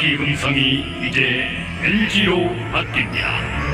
기금성이 이제 LG로 바뀝니다.